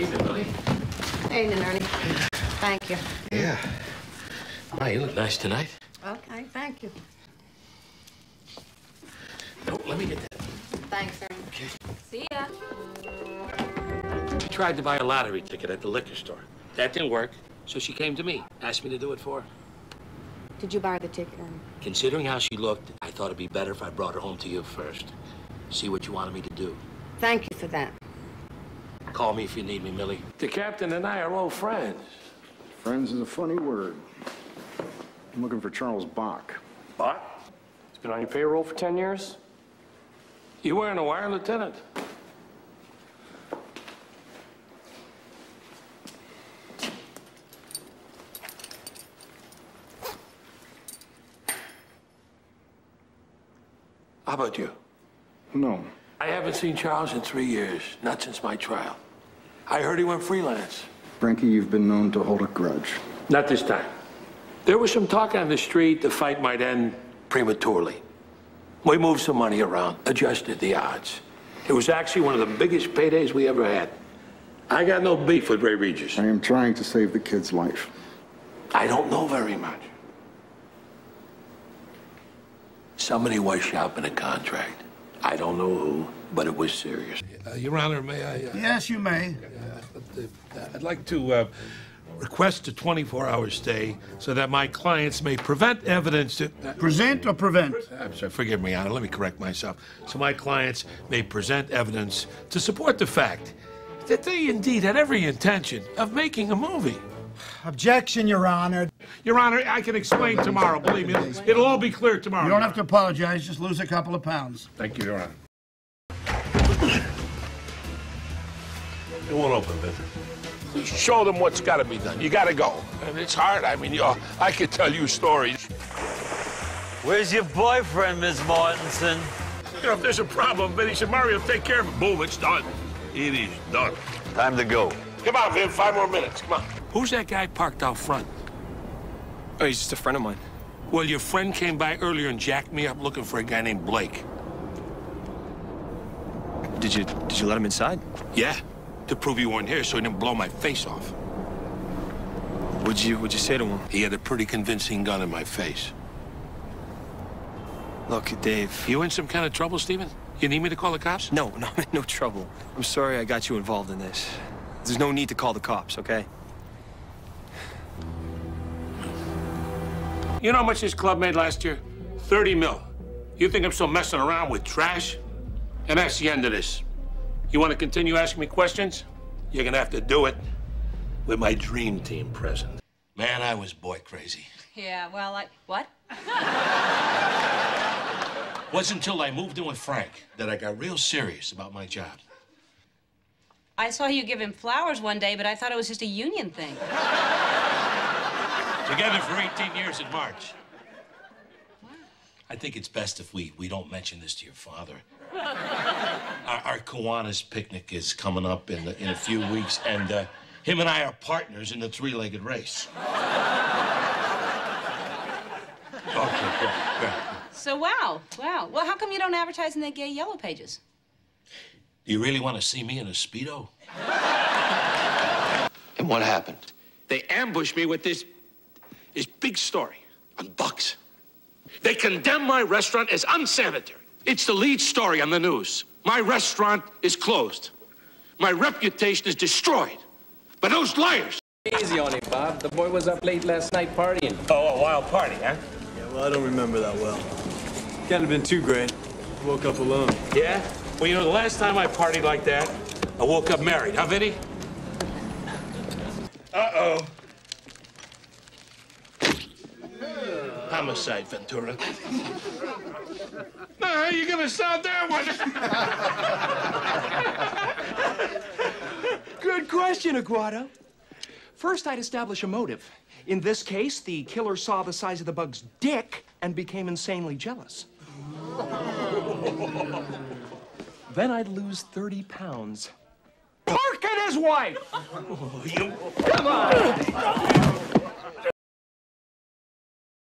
Evening, Ernie. Evening, Ernie. Thank you. Yeah. My, you look nice tonight. Okay, thank you. Oh, let me get that. Thanks, Ernie. Okay. See ya. She tried to buy a lottery ticket at the liquor store. That didn't work, so she came to me, asked me to do it for her. Did you buy the ticket, Ernie? Considering how she looked, I thought it'd be better if I brought her home to you first. See what you wanted me to do. Thank you for that. Call me if you need me, Millie. The captain and I are old friends. Friends is a funny word. I'm looking for Charles Bach. Bach? He's been on your payroll for 10 years? You wearing a wire, Lieutenant? How about you? No. I haven't seen Charles in three years, not since my trial. I heard he went freelance. Frankie, you've been known to hold a grudge. Not this time. There was some talk on the street the fight might end prematurely. We moved some money around, adjusted the odds. It was actually one of the biggest paydays we ever had. I got no beef with Ray Regis. I am trying to save the kid's life. I don't know very much. Somebody was shopping a contract. I don't know who, but it was serious. Uh, Your Honor, may I? Uh, Yes, you may. uh, I'd like to uh, request a 24-hour stay so that my clients may prevent evidence to. uh, Present or prevent? I'm sorry, forgive me, Your Honor. Let me correct myself. So my clients may present evidence to support the fact that they indeed had every intention of making a movie. Objection, Your Honor. Your Honor, I can explain tomorrow. Believe me, it'll, it'll all be clear tomorrow. You don't have to apologize, just lose a couple of pounds. Thank you, Your Honor. It won't open, Vin. Show them what's got to be done. You got to go. And it's hard. I mean, you know, I could tell you stories. Where's your boyfriend, Miss Martinson? You know, if there's a problem, Vinny said, Mario, take care of it. Boom, it's done. It is done. Time to go. Come on, Vin, five more minutes. Come on. Who's that guy parked out front? Oh, he's just a friend of mine. Well, your friend came by earlier and jacked me up looking for a guy named Blake. Did you did you let him inside? Yeah, to prove you weren't here so he didn't blow my face off. What'd you what'd you say to him? He had a pretty convincing gun in my face. Look, Dave. You in some kind of trouble, Stephen? You need me to call the cops? No, no, I'm in no trouble. I'm sorry I got you involved in this. There's no need to call the cops, okay? You know how much this club made last year? 30 mil. You think I'm still messing around with trash? And that's the end of this. You want to continue asking me questions? You're gonna have to do it with my dream team present. Man, I was boy crazy. Yeah, well, I. What? Wasn't until I moved in with Frank that I got real serious about my job. I saw you give him flowers one day, but I thought it was just a union thing. Together for 18 years in March. I think it's best if we, we don't mention this to your father. Our, our Kiwanis picnic is coming up in, the, in a few weeks, and uh, him and I are partners in the three-legged race. Okay, good, good. So, wow, wow. Well, how come you don't advertise in the gay yellow pages? Do you really want to see me in a Speedo? and what happened? They ambushed me with this, this big story on Bucks. They condemn my restaurant as unsanitary. It's the lead story on the news. My restaurant is closed. My reputation is destroyed. By those liars. Easy on him, Bob. The boy was up late last night partying. Oh, a wild party, huh? Yeah, well, I don't remember that well. Can't have been too great. Woke up alone. Yeah? Well, you know, the last time I partied like that, I woke up married, huh, Vinny? Uh-oh. Homicide, Ventura. now, how you gonna solve that one? Good question, Aguado. First, I'd establish a motive. In this case, the killer saw the size of the bug's dick and became insanely jealous. then I'd lose 30 pounds. Park and his wife! Oh, you... Come on!